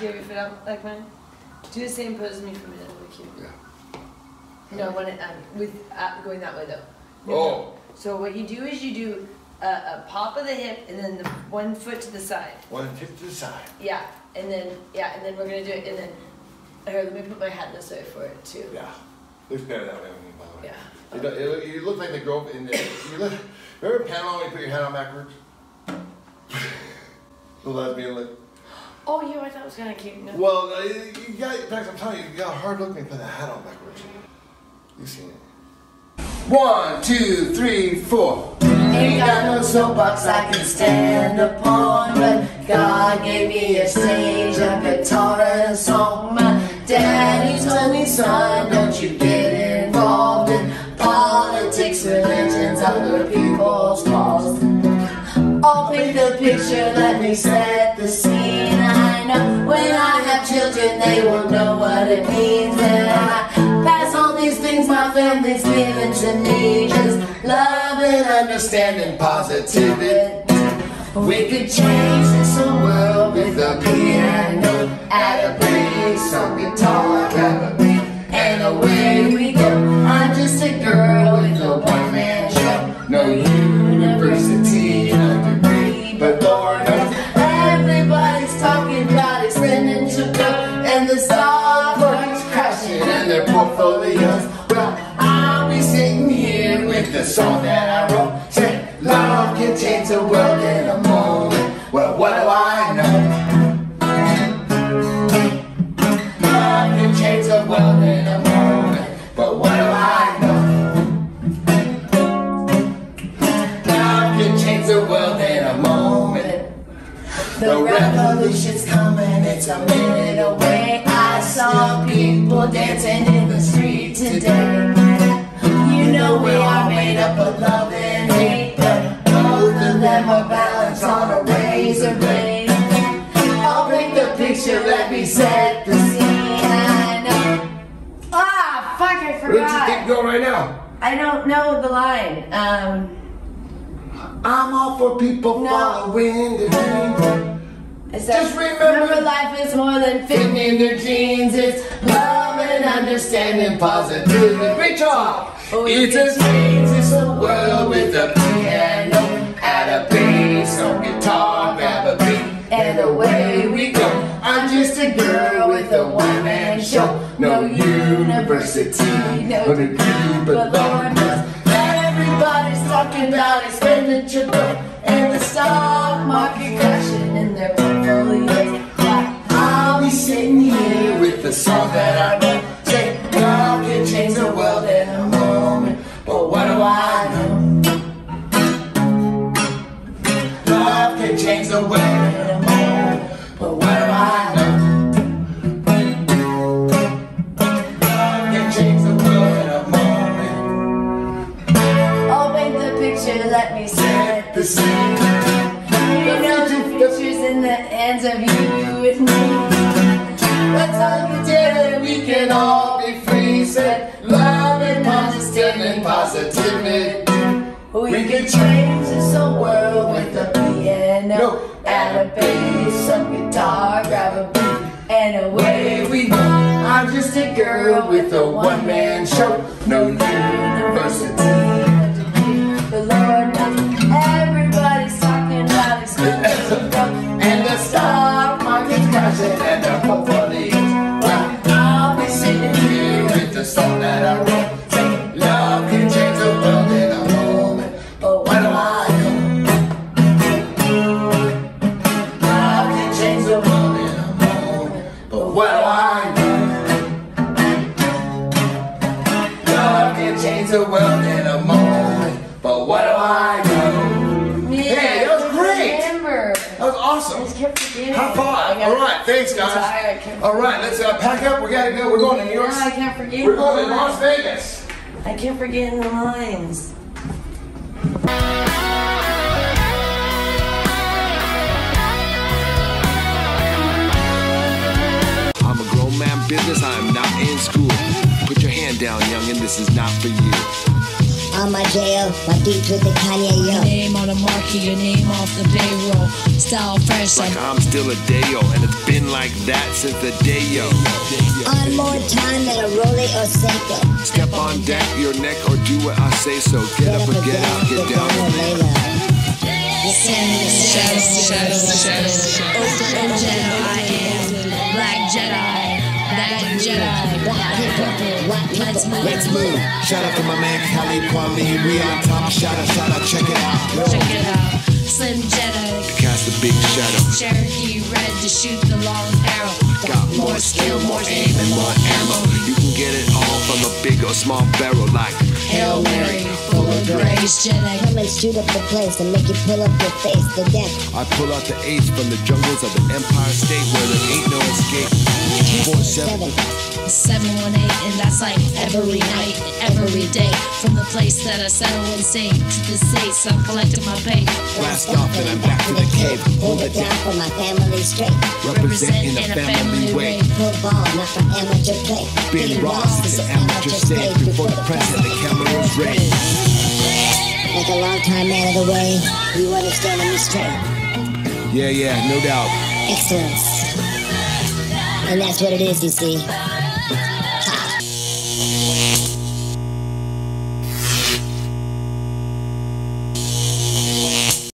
Do you your foot out like mine? Do the same pose as me for a minute. Cute. Yeah. No, when it, um, with uh, going that way though. Oh. So what you do is you do a, a pop of the hip and then the one foot to the side. One hip to the side. Yeah, and then yeah, and then we're gonna do it, and then here, let me put my hat this way for it too. Yeah. Looks better that way, by the way. Yeah. You, you, you look like the girl in the. You look, remember Panama when you put your hat on backwards? the lesbian look. Oh, yeah, I thought it was of cute. No. Well, uh, you you got. In fact, I'm telling you, you got a hard look when you put the hat on backwards. You seen it? One, two, three, four. Ain't got no soapbox I can stand upon, but God gave me a stage, a guitar, and a song. My daddy told me, son, don't you get involved in politics, religions, other people's. Picture, let me set the scene. I know when I have children, they will know what it means. And I pass on these things my family's given to me. Just love and understanding, positivity. We could change this whole world with a piano, add a bass, some guitar, the world in a moment. Well, what do I know? Love can change the world in a moment, but what do I know? Love can change the world in a moment. The revolution's coming, it's a minute away. I saw people dancing in the street today. Right now? I don't know the line. Um, I'm all for people No. following the dream. It says, Just remember- life is more than fitting in their jeans. It's love and understanding, positivity. Great job! It's a change, it's a world with a piano, add a bass, some guitar, grab a beat, and away we go. I'm just a girl with a one-man show, no university, no degree, but Lord knows everybody's talking about expenditure, and the stock market crashing in their portfolios. I'll be sitting here with the song that I wrote. Say, love can change the world in a moment. But what do I know? Love can change the world let me set the scene. You know the future's in the hands of you and me. Let's all get together, we can all be free. Said love and understanding, positivity. We can change this whole world with a piano, add a bass, some guitar, grab a beat, and away girl with a one-man show, no university. The Lord knows everybody's talking about expensive change in a moment. But what do I know? Hey, that was great. Remember. That was awesome. Just kept. High five. All right, thanks, I'm tired, I guys. can't All right, let's uh, pack up. We gotta go. We're going to New York. No, I can't forget. We're going to Las. Vegas. I kept forgetting the lines. I'm a grown man business, I am not in school. Put your hand down, youngin', this is not for you. On my jail, my beats with the Kanye Your name on the marquee, your name off the payroll. Style fresh, Like like I'm still a Dayo, and it's been like that since the day yo. On more time than a Rolly or Seiko. Step on deck, your neck, or do what I say so. Get up and get out, get down and lay low. shadow, shadow, shadow. Open Jedi, Black Jedi, Black Jedi, Black people. Let's move. Let's move. Shout out to my man Khalid Kwame. We on top. Shout out, shout out, check it out. Check it out. Slim Jedi, Cast a big shadow. Cherokee red to shoot the long arrow. Got more skill, more aim, and more ammo. You can get it all from a big or small barrel like Hail Mary, full of grace, Jedi. Come and shoot up the place and make you pull up your face to death. I pull out the ace from the jungles of the Empire State where there ain't no escape. Four 718, and that's like every night, every day. From the place that I settle and stay to the states, I'm collecting my pay. Blast off and I'm back to the cave. Hold it down for my family straight. Represent in a family way. Football, not for amateur play. Billy Ross is an amateur stage before the president the cameras raised. Like a long time man of the way, you understand me straight. Yeah, yeah, no doubt. Excellence. And that's what it is, you see.